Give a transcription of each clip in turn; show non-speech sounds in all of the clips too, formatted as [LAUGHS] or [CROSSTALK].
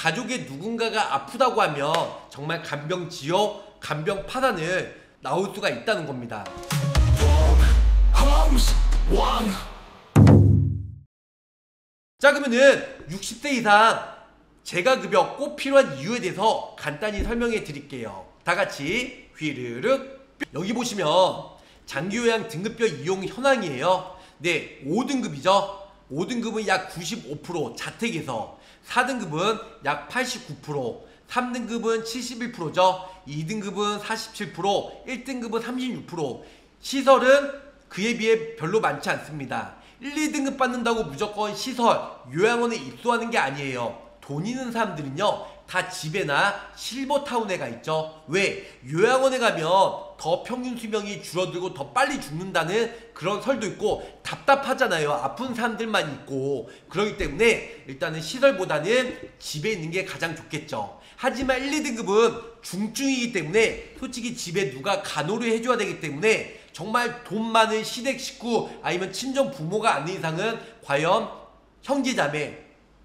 가족의 누군가가 아프다고 하면 정말 간병 지역, 간병 파단을 나올 수가 있다는 겁니다. 자 그러면은 60세 이상 재가급여 꼭 필요한 이유에 대해서 간단히 설명해 드릴게요. 다 같이 휘르륵 여기 보시면 장기요양 등급별 이용 현황이에요. 네, 5등급이죠. 5등급은 약 95% 자택에서 4등급은 약 89%, 3등급은 71%죠. 2등급은 47%, 1등급은 36%. 시설은 그에 비해 별로 많지 않습니다. 1, 2등급 받는다고 무조건 시설, 요양원에 입소하는 게 아니에요. 돈 있는 사람들은요, 다 집에나 실버타운에 가 있죠. 왜? 요양원에 가면 더 평균 수명이 줄어들고 더 빨리 죽는다는 그런 설도 있고 답답하잖아요. 아픈 사람들만 있고. 그렇기 때문에 일단은 시설보다는 집에 있는 게 가장 좋겠죠. 하지만 1, 2등급은 중증이기 때문에 솔직히 집에 누가 간호를 해줘야 되기 때문에 정말 돈 많은 시댁 식구 아니면 친정 부모가 아닌 이상은 과연 형제자매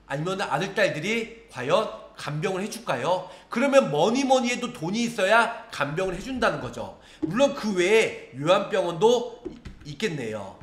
아니면 아들딸들이 과연 간병을 해줄까요? 그러면 뭐니 뭐니 해도 돈이 있어야 간병을 해준다는 거죠. 물론 그 외에 요양병원도 있겠네요.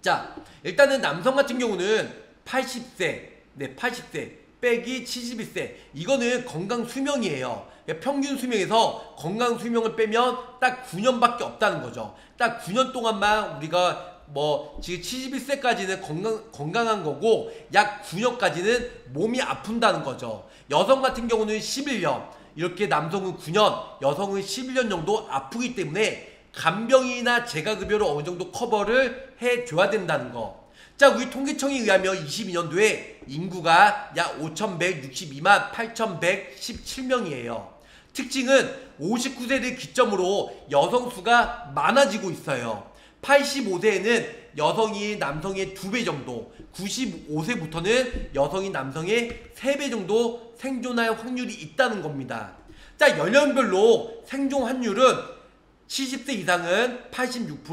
자, 일단은 남성 같은 경우는 80세, 네, 80세 빼기 71세. 이거는 건강 수명이에요. 평균 수명에서 건강 수명을 빼면 딱 9년밖에 없다는 거죠. 딱 9년 동안만 우리가 뭐 지금 71세까지는 건강 건강한 거고 약 9년까지는 몸이 아픈다는 거죠. 여성 같은 경우는 11년, 이렇게 남성은 9년, 여성은 11년 정도 아프기 때문에 간병이나 재가급여로 어느 정도 커버를 해줘야 된다는 거. 자, 우리 통계청에 의하면 22년도에 인구가 약 5,162만 8,117명이에요. 특징은 59세를 기점으로 여성 수가 많아지고 있어요. 85세에는 여성이 남성의 2배 정도, 95세부터는 여성이 남성의 3배 정도 생존할 확률이 있다는 겁니다. 자, 연령별로 생존 확률은 70세 이상은 86%,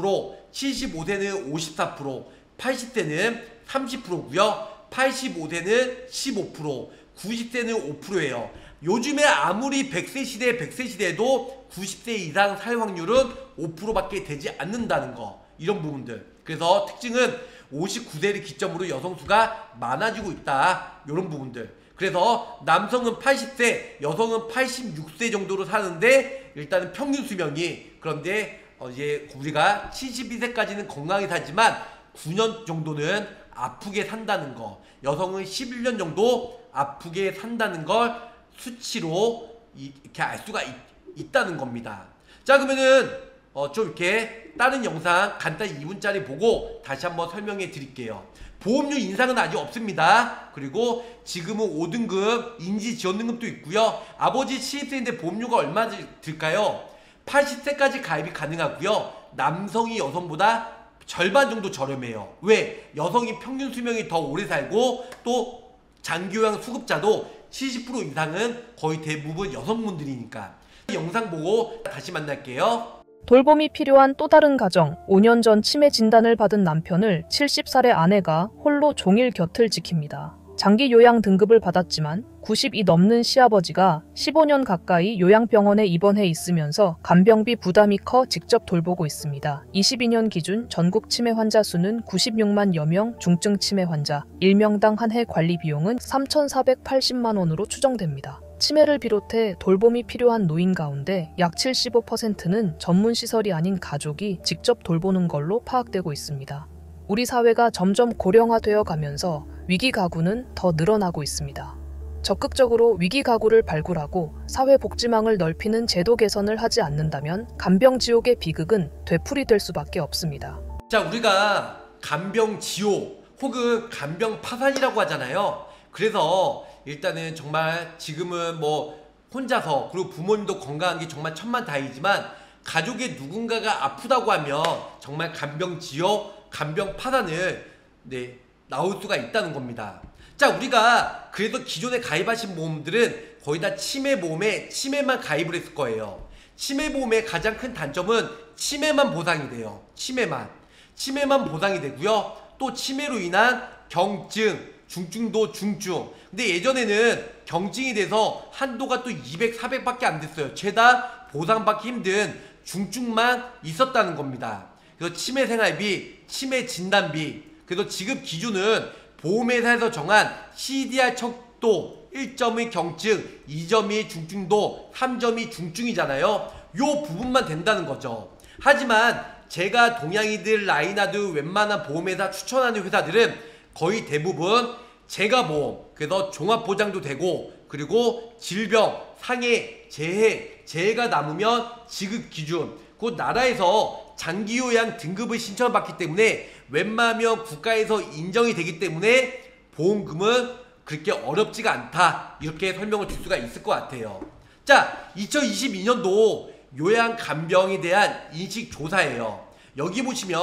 75세는 54%, 80세는 30%고요. 85세는 15%, 90세는 5%예요. 요즘에 아무리 100세 시대, 100세 시대에도 90세 이상 사회 확률은 5%밖에 되지 않는다는 거. 이런 부분들. 그래서 특징은 59세를 기점으로 여성 수가 많아지고 있다. 이런 부분들. 그래서 남성은 80세, 여성은 86세 정도로 사는데 일단은 평균 수명이 그런데 어 이제 우리가 72세까지는 건강히 살지만 9년 정도는 아프게 산다는 거. 여성은 11년 정도 아프게 산다는 걸 수치로 이렇게 알 수가 있, 다는 겁니다. 자 그러면은 어, 좀 이렇게 다른 영상 간단히 2분짜리 보고 다시 한번 설명해 드릴게요. 보험료 인상은 아직 없습니다. 그리고 지금은 5등급 인지지원등급도 있고요. 아버지 시입생인데 보험료가 얼마 들까요? 80세까지 가입이 가능하고요. 남성이 여성보다 절반 정도 저렴해요. 왜? 여성이 평균 수명이 더 오래 살고 또 장기요양 수급자도 70% 이상은 거의 대부분 여성분들이니까. 이 영상 보고 다시 만날게요. 돌봄이 필요한 또 다른 가정, 5년 전 치매 진단을 받은 남편을 70살의 아내가 홀로 종일 곁을 지킵니다. 장기 요양 등급을 받았지만 90이 넘는 시아버지가 15년 가까이 요양병원에 입원해 있으면서 간병비 부담이 커 직접 돌보고 있습니다. 22년 기준 전국 치매 환자 수는 96만여 명, 중증 치매 환자, 1명당 한 해 관리 비용은 3,480만 원으로 추정됩니다. 치매를 비롯해 돌봄이 필요한 노인 가운데 약 75%는 전문 시설이 아닌 가족이 직접 돌보는 걸로 파악되고 있습니다. 우리 사회가 점점 고령화되어 가면서 위기 가구는 더 늘어나고 있습니다. 적극적으로 위기 가구를 발굴하고 사회 복지망을 넓히는 제도 개선을 하지 않는다면 간병 지옥의 비극은 되풀이 될 수밖에 없습니다. 자, 우리가 간병 지옥 혹은 간병 파산이라고 하잖아요. 그래서 일단은 정말 지금은 뭐 혼자서 그리고 부모님도 건강한 게 정말 천만다행이지만 가족의 누군가가 아프다고 하면 정말 간병 지역, 간병 파산을 네, 나올 수가 있다는 겁니다. 자, 우리가 그래도 기존에 가입하신 보험들은 거의 다 치매 보험에 치매만 가입을 했을 거예요. 치매 보험의 가장 큰 단점은 치매만 보상이 돼요. 치매만. 치매만 보상이 되고요. 또 치매로 인한 경증, 중증도 중증. 근데 예전에는 경증이 돼서 한도가 또 200, 400밖에 안 됐어요. 죄다 보상받기 힘든 중증만 있었다는 겁니다. 그래서 치매 생활비, 치매 진단비, 그래서 지급 기준은 보험회사에서 정한 CDR 척도 1점의 경증, 2점이 중증도, 3점이 중증이잖아요. 요 부분만 된다는 거죠. 하지만 제가 동양이든, 라이나든 웬만한 보험회사 추천하는 회사들은 거의 대부분 제가 보험, 그래서 종합보장도 되고 그리고 질병, 상해, 재해, 재해가 남으면 지급 기준, 그 나라에서 장기요양 등급을 신청받기 때문에 웬만하면 국가에서 인정이 되기 때문에 보험금은 그렇게 어렵지가 않다 이렇게 설명을 줄 수가 있을 것 같아요. 자, 2022년도 요양 간병에 대한 인식 조사예요. 여기 보시면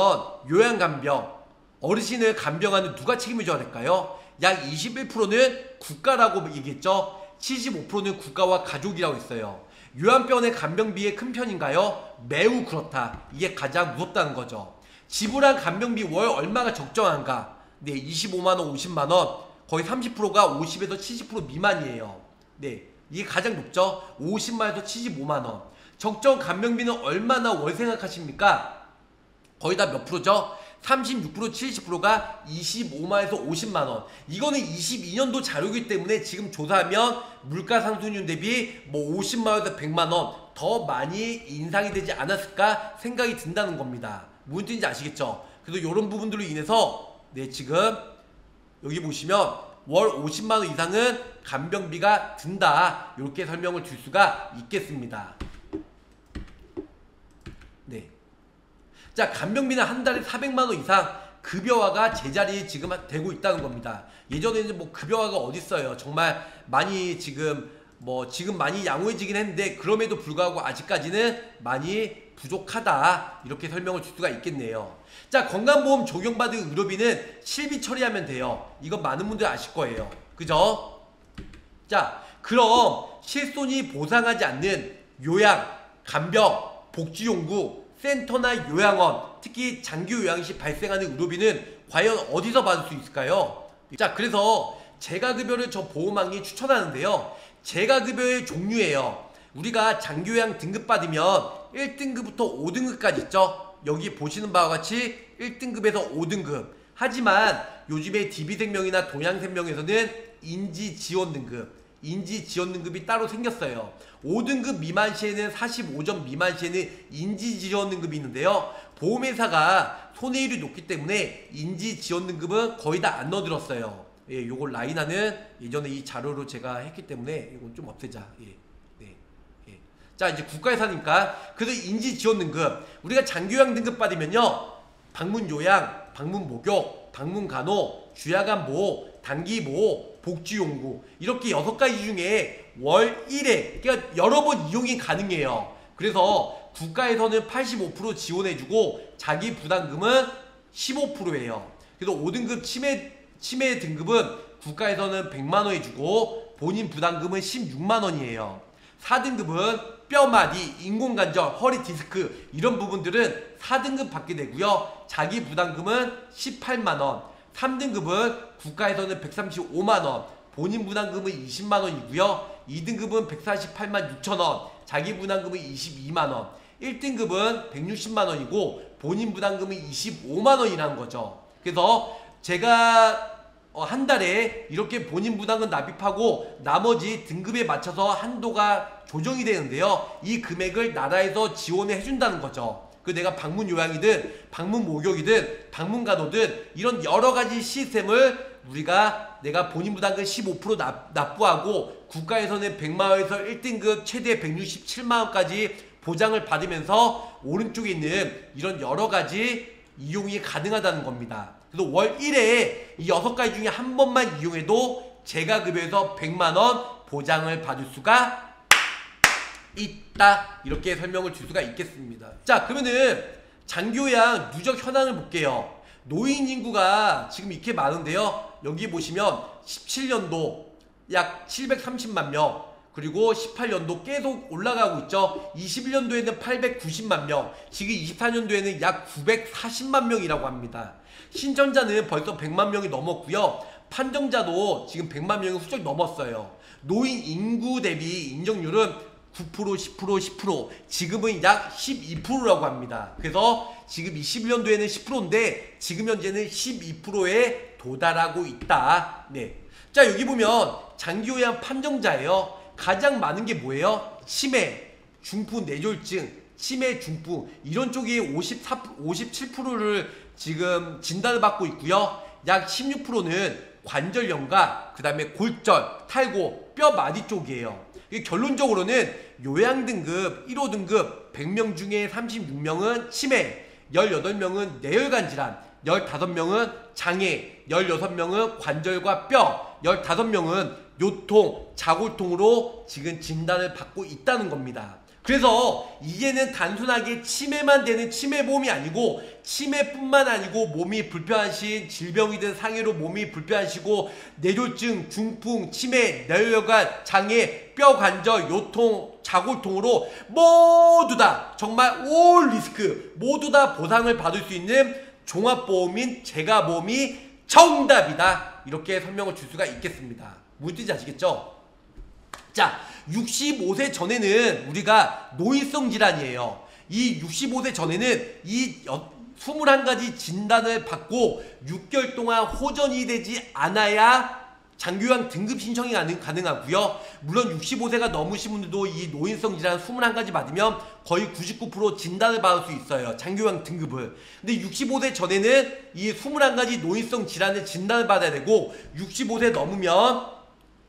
요양 간병 어르신을 간병하는 누가 책임을 져야 될까요? 약 21%는 국가라고 얘기했죠. 75%는 국가와 가족이라고 했어요. 요양병원의 간병비의 큰 편인가요? 매우 그렇다. 이게 가장 무섭다는 거죠. 지불한 간병비 월 얼마가 적정한가? 네, 25만원, 50만원. 거의 30%가 50에서 70% 미만이에요. 네, 이게 가장 높죠. 50만에서 75만원. 적정 간병비는 얼마나 월 생각하십니까? 거의 다 몇 프로죠? 36% 70%가 25만에서 50만 원. 이거는 22년도 자료이기 때문에 지금 조사하면 물가 상승률 대비 뭐 50만 원에서 100만 원 더 많이 인상이 되지 않았을까 생각이 든다는 겁니다. 무슨 뜻인지 아시겠죠? 그래서 이런 부분들로 인해서 네 지금 여기 보시면 월 50만 원 이상은 간병비가 든다. 이렇게 설명을 줄 수가 있겠습니다. 네. 자, 간병비는 한 달에 400만 원 이상 급여화가 제자리에 지금 되고 있다는 겁니다. 예전에는 뭐 급여화가 어디 있어요. 정말 많이 지금 뭐 지금 많이 양호해지긴 했는데 그럼에도 불구하고 아직까지는 많이 부족하다. 이렇게 설명을 줄 수가 있겠네요. 자, 건강보험 적용받은 의료비는 실비 처리하면 돼요. 이건 많은 분들 아실 거예요. 그죠? 자, 그럼 실손이 보상하지 않는 요양, 간병, 복지용구, 센터나 요양원, 특히 장기 요양 시 발생하는 의료비는 과연 어디서 받을 수 있을까요? 자, 그래서 재가급여를 저 보험왕이 추천하는데요. 재가급여의 종류예요. 우리가 장기요양 등급 받으면 1등급부터 5등급까지 있죠. 여기 보시는 바와 같이 1등급에서 5등급. 하지만 요즘에 DB생명이나 동양생명에서는 인지지원 등급, 인지 지원 등급이 따로 생겼어요. 5등급 미만 시에는 45점 미만 시에는 인지 지원 등급이 있는데요. 보험회사가 손해율이 높기 때문에 인지 지원 등급은 거의 다 안 넣어들었어요. 예, 요걸 라인하는 예전에 이 자료로 제가 했기 때문에 이건 좀 없애자. 예, 네, 예. 자 이제 국가에사니까 그래서 인지 지원 등급 우리가 장기요양 등급 받으면요 방문 요양, 방문 목욕, 방문 간호, 주야간 보호, 단기 보호, 복지용구 이렇게 여섯 가지 중에 월 1회 그러니까 여러 번 이용이 가능해요. 그래서 국가에서는 85% 지원해주고 자기 부담금은 15%예요. 그래서 5등급 치매 치매 등급은 국가에서는 100만 원 해주고 본인 부담금은 16만 원이에요. 4등급은 뼈마디, 인공관절, 허리 디스크 이런 부분들은 4등급 받게 되고요. 자기 부담금은 18만 원. 3등급은 국가에서는 135만 원, 본인 부담금은 20만 원이고요. 2등급은 148만 6천 원, 자기 부담금은 22만 원. 1등급은 160만 원이고 본인 부담금은 25만 원이라는 거죠. 그래서 제가 어, 한 달에 이렇게 본인 부담금 납입하고 나머지 등급에 맞춰서 한도가 조정이 되는데요. 이 금액을 나라에서 지원해 준다는 거죠. 그 내가 방문 요양이든 방문 목욕이든 방문 간호든 이런 여러 가지 시스템을 우리가 내가 본인 부담금 15% 납, 납부하고 국가에서는 100만 원에서 1등급 최대 167만 원까지 보장을 받으면서 오른쪽에 있는 이런 여러 가지 이용이 가능하다는 겁니다. 그래서 월 1회에 이 여섯 가지 중에 한 번만 이용해도 재가급여에서 100만 원 보장을 받을 수가 있다. 이렇게 설명을 줄 수가 있겠습니다. 자, 그러면은 장교양 누적 현황을 볼게요. 노인 인구가 지금 이렇게 많은데요. 여기 보시면 17년도 약 730만 명, 그리고 18년도 계속 올라가고 있죠. 21년도에는 890만 명, 지금 24년도에는 약 940만 명이라고 합니다. 신천자는 벌써 100만 명이 넘었고요. 판정자도 지금 100만 명이 훌쩍 넘었어요. 노인 인구 대비 인정률은 9% 10% 10% 지금은 약 12%라고 합니다. 그래서 지금 21년도에는 10%인데 지금 현재는 12%에 도달하고 있다. 네. 자 여기 보면 장기요양 판정자예요. 가장 많은 게 뭐예요? 치매, 중풍 뇌졸중, 치매, 중풍 이런 쪽이 54, 57%를 지금 진단을 받고 있고요. 약 16%는 관절 연과, 그 다음에 골절, 탈고, 뼈 마디 쪽이에요. 결론적으로는 요양 등급 1호 등급 100명 중에 36명은 치매, 18명은 뇌혈관 질환, 15명은 장애, 16명은 관절과 뼈, 15명은 요통, 자골통으로 지금 진단을 받고 있다는 겁니다. 그래서 이제는 단순하게 치매만 되는 치매보험이 아니고 치매뿐만 아니고 몸이 불편하신 질병이 든 상해로 몸이 불편하시고 뇌졸중, 중풍, 치매, 뇌혈관, 장애, 뼈 관절, 요통, 자골통으로 모두 다 정말 올 리스크 모두 다 보상을 받을 수 있는 종합보험인 재가보험이 정답이다 이렇게 설명을 줄 수가 있겠습니다 무슨 뜻인지 아시겠죠? 자, 65세 전에는 우리가 노인성 질환이에요. 이 65세 전에는 이 21가지 진단을 받고 6개월 동안 호전이 되지 않아야 장교양 등급 신청이 가능, 가능하고요. 물론 65세가 넘으신 분들도 이 노인성 질환 21가지 받으면 거의 99% 진단을 받을 수 있어요. 장교양 등급을. 근데 65세 전에는 이 21가지 노인성 질환을 진단을 받아야 되고 65세 넘으면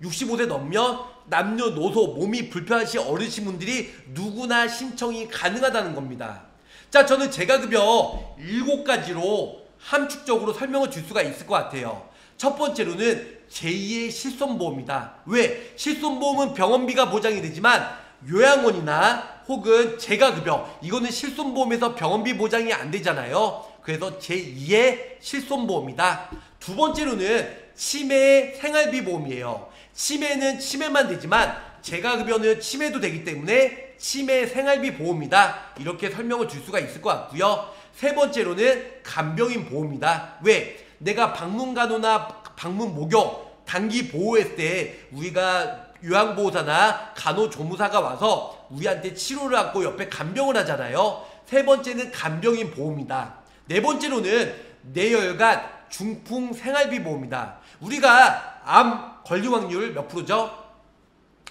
65세 넘으면 남녀노소 몸이 불편하신 어르신분들이 누구나 신청이 가능하다는 겁니다. 자, 저는 제가 급여 7가지로 함축적으로 설명을 줄 수가 있을 것 같아요. 첫 번째로는 제2의 실손보험이다. 왜? 실손보험은 병원비가 보장이 되지만 요양원이나 혹은 재가급여 이거는 실손보험에서 병원비 보장이 안 되잖아요. 그래서 제2의 실손보험이다. 두 번째로는 치매 생활비 보험이에요. 치매는 치매만 되지만 재가급여는 치매도 되기 때문에 치매 생활비 보험이다. 이렇게 설명을 줄 수가 있을 것 같고요. 세 번째로는 간병인 보험이다. 왜? 내가 방문 간호나 방문 목욕 단기 보호했을 때 우리가 요양보호사나 간호조무사가 와서 우리한테 치료를 하고 옆에 간병을 하잖아요. 세 번째는 간병인 보험이다. 네 번째로는 뇌혈관 중풍 생활비 보험이다. 우리가 암 권리 확률 몇 프로죠?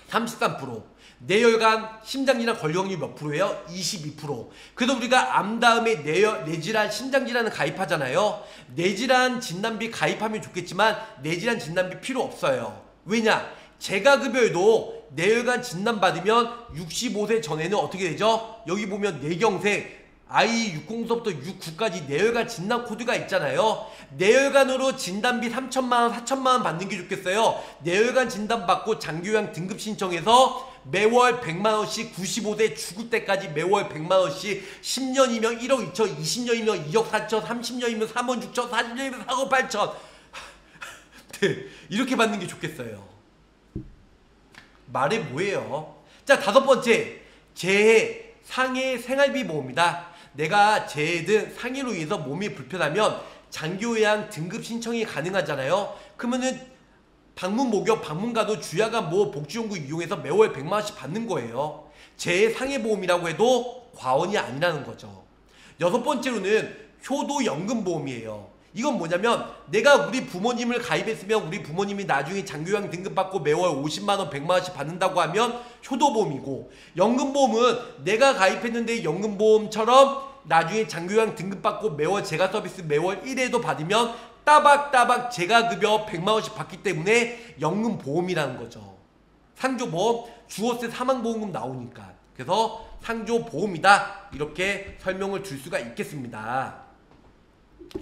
33%. 뇌혈관, 심장질환 권리 확률 몇 프로예요? 22%. 그래서 우리가 암 다음에 뇌혈, 뇌질환, 심장질환을 가입하잖아요. 뇌질환 진단비 가입하면 좋겠지만 뇌질환 진단비 필요 없어요. 왜냐? 재가급여에도 뇌혈관 진단 받으면 65세 전에는 어떻게 되죠? 여기 보면 뇌경색 I60서부터 69까지 뇌혈관 진단 코드가 있잖아요. 뇌혈관으로 진단비 3천만원, 4천만원 받는 게 좋겠어요. 뇌혈관 진단 받고 장기요양 등급 신청해서 매월 100만원씩 95세 죽을 때까지 매월 100만원씩 10년이면 1억 2천, 20년이면 2억 4천, 30년이면 3억 6천, 40년이면 4억 8천. [LAUGHS] 네, 이렇게 받는 게 좋겠어요. 말이 뭐예요? 자, 다섯 번째. 재해, 상해 생활비 보험이다. 내가 재해든 상해로 인해서 몸이 불편하면 장기요양 등급 신청이 가능하잖아요. 그러면은 방문 목욕, 방문 가도 주야간 뭐 복지용구 이용해서 매월 100만 원씩 받는 거예요. 재해 상해 보험이라고 해도 과언이 아니라는 거죠. 여섯 번째로는 효도 연금 보험이에요. 이건 뭐냐면 내가 우리 부모님을 가입했으면 우리 부모님이 나중에 장교양 등급받고 매월 50만원 100만원씩 받는다고 하면 효도보험이고 연금보험은 내가 가입했는데 연금보험처럼 나중에 장교양 등급받고 매월 재가 서비스 매월 1회도 받으면 따박따박 재가급여 100만원씩 받기 때문에 연금보험이라는 거죠. 상조보험 주어세 사망보험금 나오니까. 그래서 상조보험이다. 이렇게 설명을 줄 수가 있겠습니다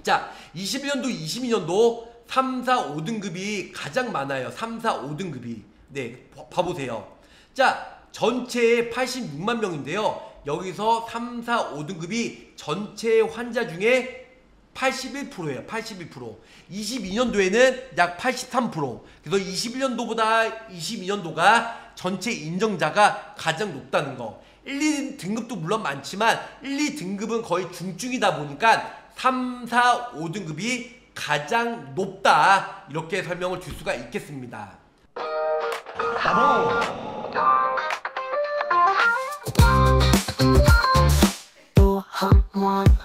자, 21년도, 22년도 3, 4, 5등급이 가장 많아요. 3, 4, 5등급이. 네, 봐- 봐보세요. 자, 전체 86만 명인데요. 여기서 3, 4, 5등급이 전체 환자 중에 81%예요. 81%. 22년도에는 약 83%. 그래서 21년도보다 22년도가 전체 인정자가 가장 높다는 거. 1, 2등급도 물론 많지만 1, 2등급은 거의 중증이다 보니까 3, 4, 5등급이 가장 높다. 이렇게 설명을 줄 수가 있겠습니다. 또한번